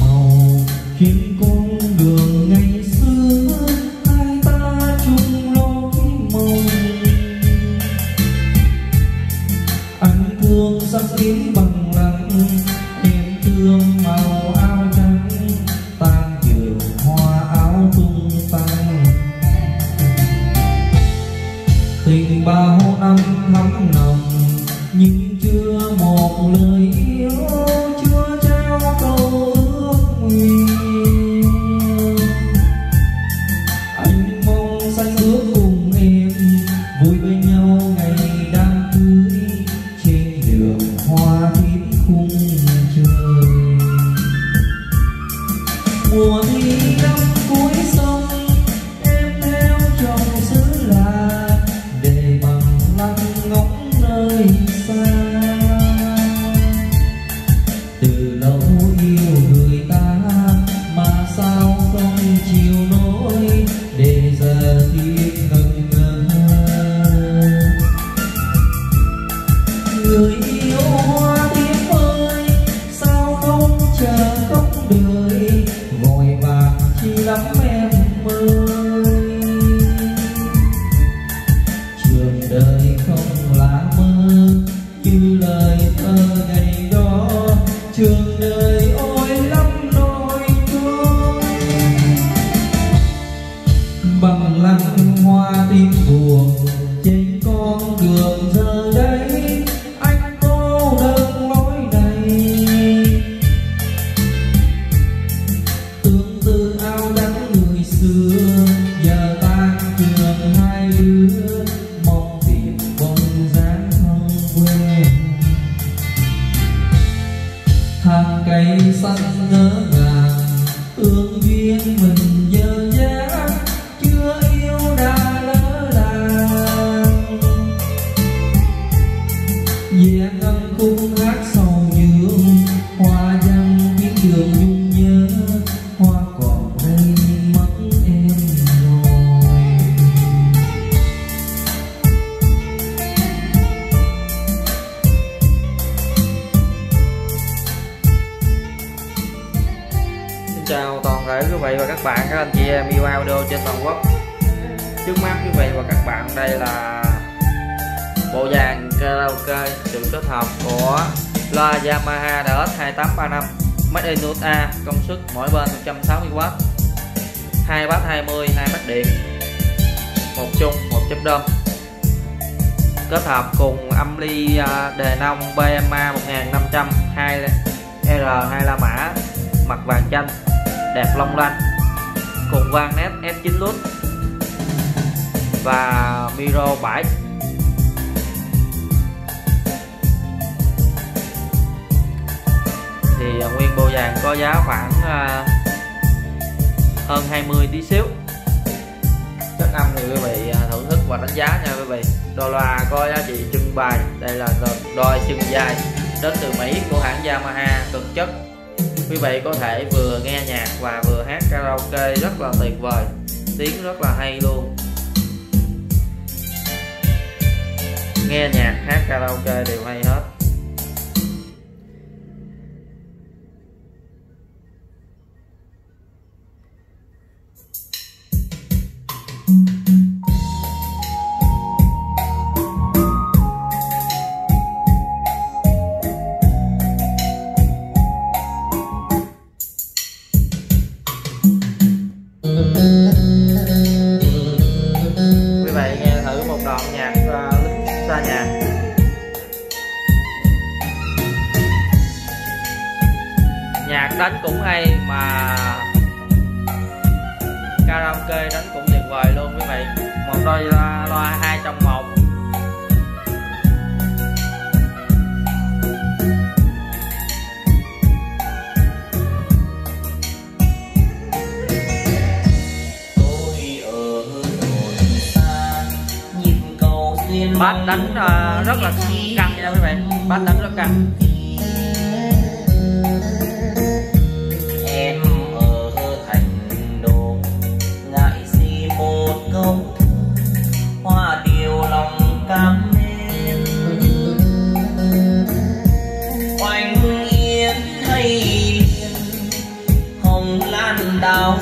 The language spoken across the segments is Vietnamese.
màu. Khi con lắm em ơi trường đời không là mơ như lời thơ ngày đó trường về ngân cung hát sầu nhường hoa văn biết đường nhung chào toàn thể quý vị và các bạn, các anh chị em yêu audio trên toàn quốc. Trước mắt quý vị và các bạn đây là bộ dàn karaoke sự kết hợp của loa Yamaha DS2835 Made in USA công suất mỗi bên 160W 2 bát 20, 2 bát điện một chung, một chấm đơm kết hợp cùng âm ly à, đề nông BMA 1500 2 R2 La Mã mặt vàng chanh đẹp long lanh. Cùng vang nét F9 lút và Miro 7 thì à, nguyên bộ vàng có giá khoảng à, hơn 20 tí xíu. Chất âm thì quý vị à, thưởng thức và đánh giá nha quý vị. Đồ loa có giá trị trưng bày. Đây là đôi chân dài. Đến từ Mỹ của hãng Yamaha cực chất quý vị có thể vừa nghe nhạc và vừa hát karaoke rất là tuyệt vời. Tiếng rất là hay luôn. Nghe nhạc, hát karaoke đều hay hết. Quý vị nghe thử một đoạn nhạc ờ, uh, xa nhà. Nhạc đánh cũng hay mà karaoke đánh cũng tuyệt vời luôn quý vị. Một đôi loa, loa hai trong một. bát đánh uh, à, rất là căng nha các bạn, bát đánh rất căng. Em ở thành đô ngại gì một câu. Hoa điều lòng cảm cam oanh yên hay hồng lan đào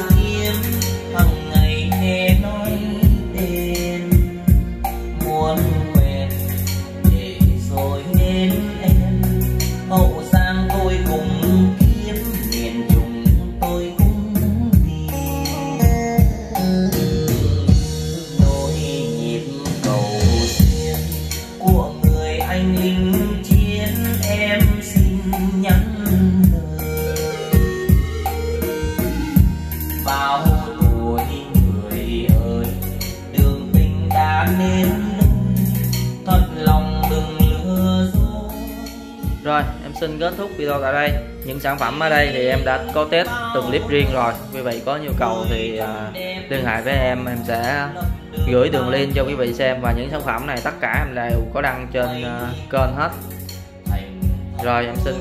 xin kết thúc video tại đây. Những sản phẩm ở đây thì em đã có test từng clip riêng rồi. Quý vị có nhu cầu thì uh, liên hệ với em em sẽ gửi đường link cho quý vị xem. Và những sản phẩm này tất cả em đều có đăng trên uh, kênh hết. Rồi em xin